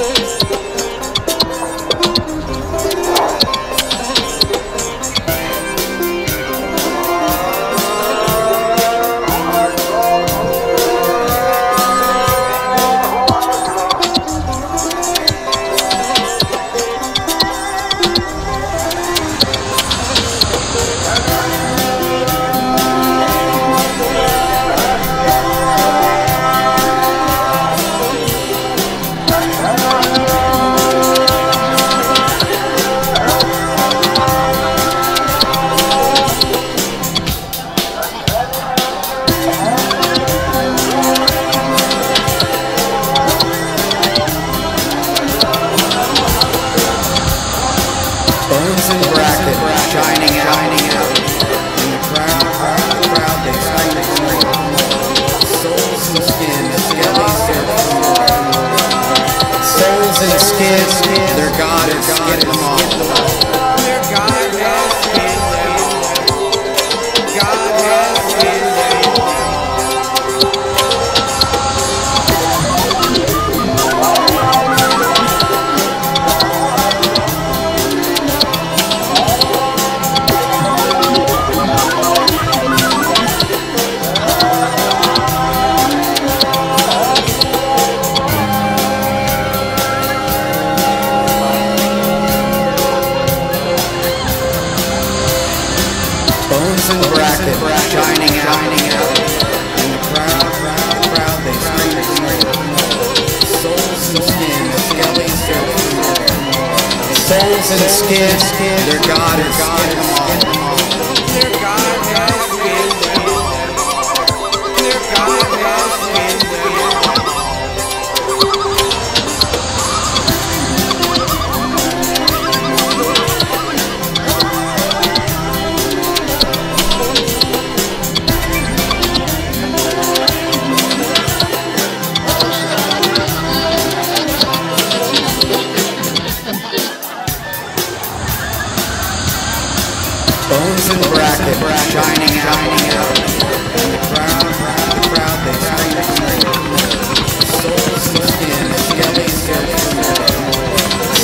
others. Bones and bracket shining out. In the crowd, they scream. Souls and skin, the skellies search for more. Souls and skin, their God is skin Wilson bracket, bracket shining out. And.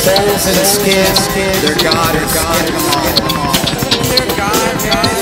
Souls and skin, their God, their God. Their God, God.